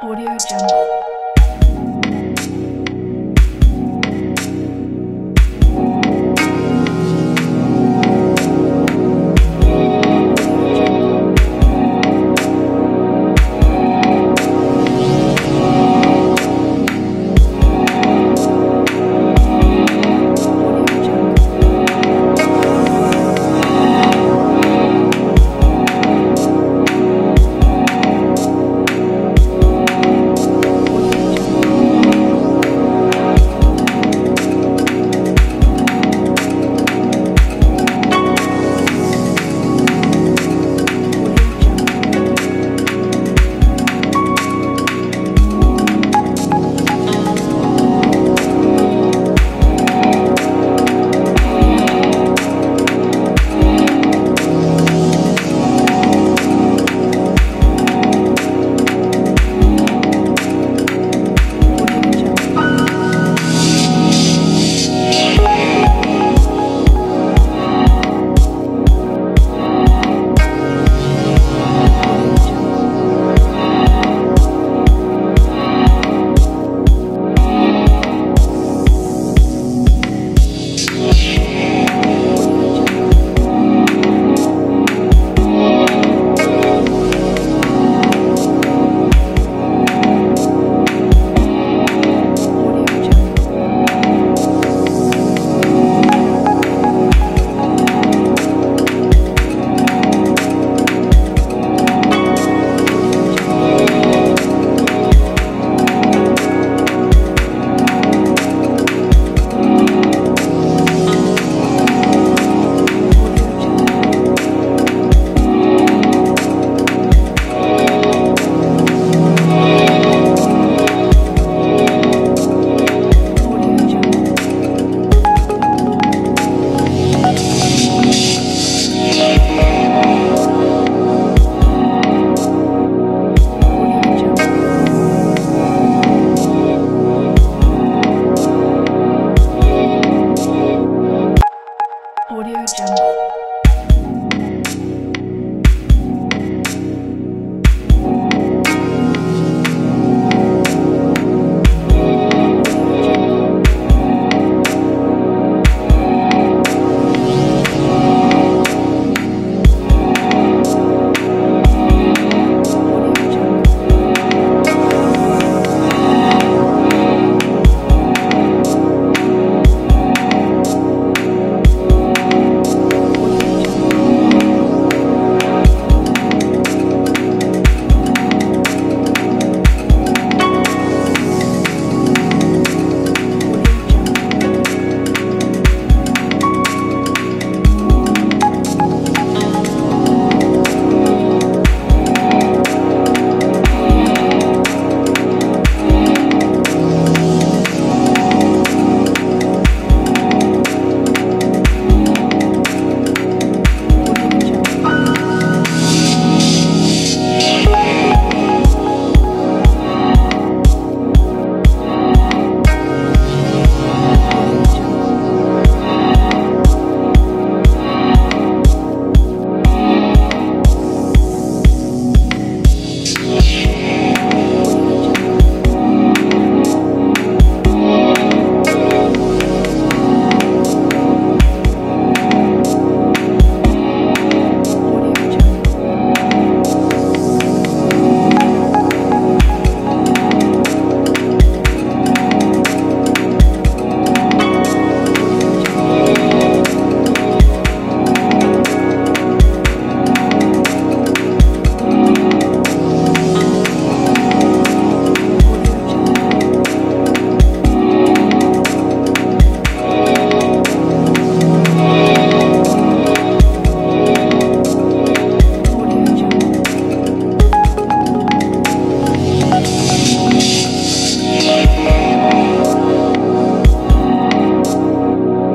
Audio Jungle.